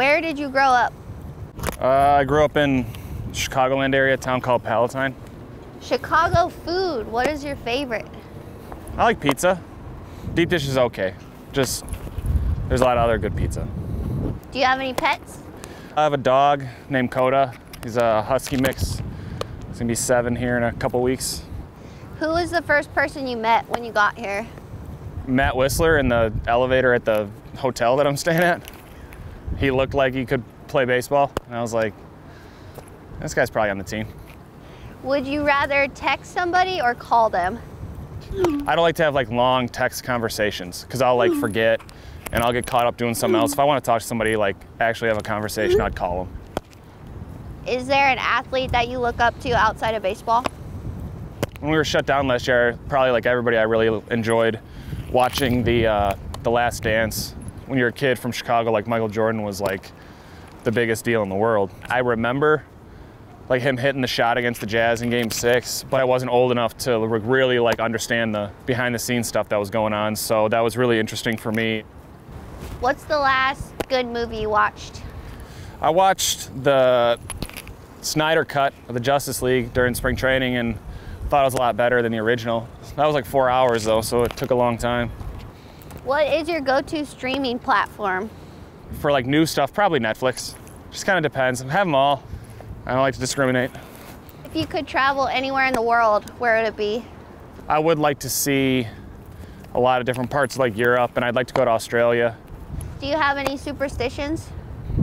Where did you grow up? Uh, I grew up in Chicagoland area, a town called Palatine. Chicago food. What is your favorite? I like pizza. Deep dish is okay. Just there's a lot of other good pizza. Do you have any pets? I have a dog named Kota. He's a husky mix. He's gonna be seven here in a couple weeks. Who was the first person you met when you got here? Matt Wisler in the elevator at the hotel that I'm staying at. He looked like he could play baseball, and I was like, this guy's probably on the team. Would you rather text somebody or call them? I don't like to have like long text conversations because I'll like forget and I'll get caught up doing something else. If I want to talk to somebody, like actually have a conversation, I'd call them. Is there an athlete that you look up to outside of baseball? When we were shut down last year, probably like everybody, I really enjoyed watching the uh, the Last Dance. When you're a kid from Chicago, like Michael Jordan was like the biggest deal in the world. I remember like him hitting the shot against the Jazz in Game Six, but I wasn't old enough to really like understand the behind the scenes stuff that was going on. So that was really interesting for me. What's the last good movie you watched? I watched the Snyder cut of the Justice League during spring training and thought it was a lot better than the original. That was like four hours though, so it took a long time. What is your go-to streaming platform? For like new stuff, probably Netflix. Just kind of depends. I have them all. I don't like to discriminate. If you could travel anywhere in the world, where would it be? I would like to see a lot of different parts like Europe, and I'd like to go to Australia. Do you have any superstitions?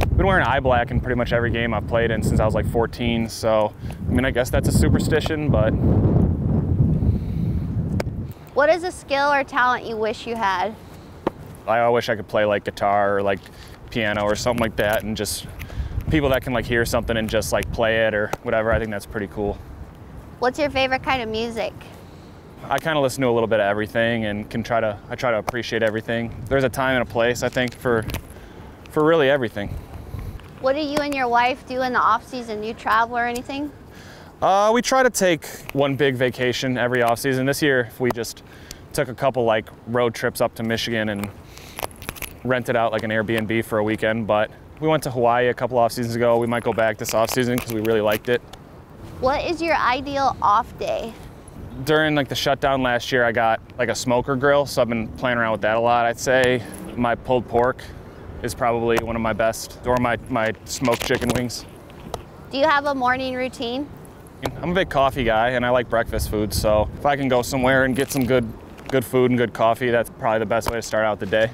I've been wearing eye black in pretty much every game I've played in since I was like 14, so I mean, I guess that's a superstition, but. What is a skill or talent you wish you had? I wish I could play like guitar or like piano or something like that and just people that can like hear something and just like play it or whatever. I think that's pretty cool. What's your favorite kind of music? I kind of listen to a little bit of everything and can try to I try to appreciate everything. There's a time and a place I think for for really everything. What do you and your wife do in the off season? Do you travel or anything? Uh, we try to take one big vacation every off season. This year we just took a couple like road trips up to Michigan and rented out like an Airbnb for a weekend, but we went to Hawaii a couple off seasons ago. We might go back this off season because we really liked it. What is your ideal off day? During like the shutdown last year, I got like a smoker grill, so I've been playing around with that a lot. I'd say my pulled pork is probably one of my best, or my, my smoked chicken wings. Do you have a morning routine? I'm a big coffee guy and I like breakfast food, so if I can go somewhere and get some good good food and good coffee, that's probably the best way to start out the day.